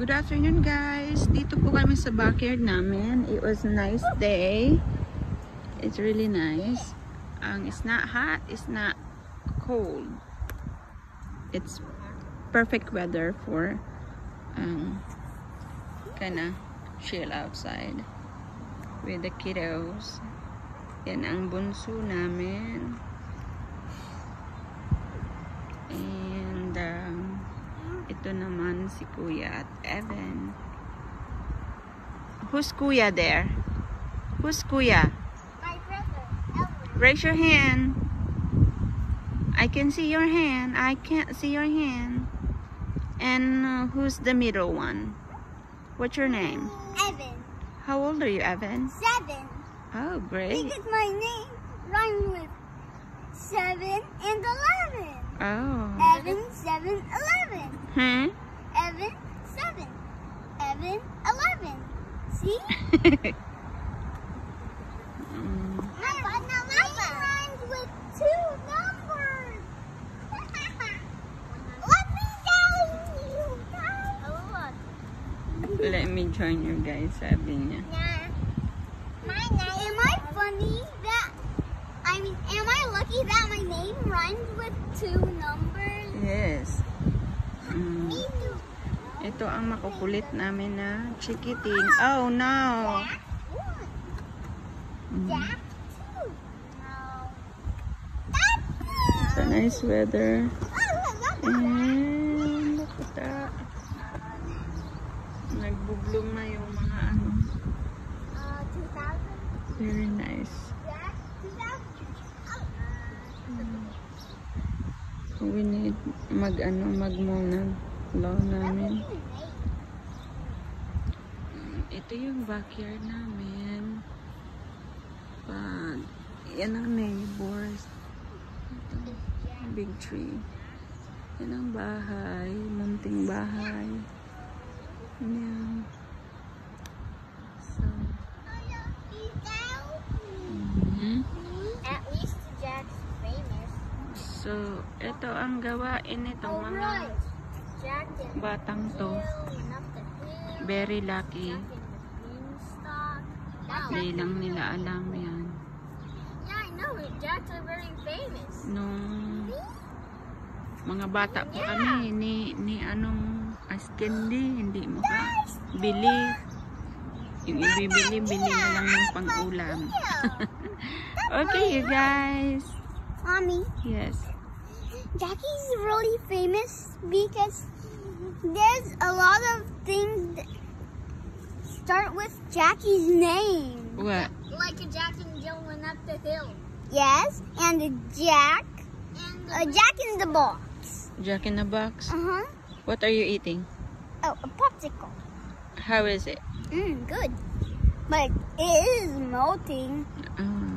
Good afternoon guys. Dito po kami sa backyard namin. It was a nice day. It's really nice. Ang it's not hot, it's not cold. It's perfect weather for um kinda chill outside with the kiddos. Yan ang bunso namin. Ito naman si Kuya at Evan. Who's Kuya there? Who's Kuya? My brother, Elwood. Raise your hand. I can see your hand. I can't see your hand. And uh, who's the middle one? What's your name? Evan. How old are you, Evan? Seven. Oh, great. Because my name rhymes with seven and eleven. Oh. Evan, seven, eleven. Hmm? Evan, seven. Evan, eleven. See? Mm. My, my name rhymes with two numbers. Let me tell you guys. Let me join you guys, sabi Ito ang makukulit namin na chikiting. Oh, no. Mm. It's a nice weather. And look at that. Nagbublong na yung mga ano. 2000. Very nice. Jack 2000. We need mag ano, magmow ng lawn namin. Mm, Ito yung backyard namin. Pag, yan ang neighbors. Ito, big tree. Yan ang bahay, munting bahay. Yan. So, mhm. At least Jack's famous. so, ito ang gawain nitong Oh, mga batang to. Very lucky. Jack and the beanstalk. Wow. Di lang nila alam yan. Yeah, I know. Jack's are very famous. Nung mga bata pa kami, ni, ni anong as candy, hindi mo ka bili. Yung ibibili, bili na lang ng pang-ulam. okay, you guys. Mommy, Yes. Jackie's really famous because there's a lot of things that start with Jackie's name. What? Like a Jack and Jill went up the hill. Yes, and a Jack. And a Jack in the box. Jack in the box. Uh huh. What are you eating? Oh, a popsicle. How is it? Mmm, good. But it is melting. Um,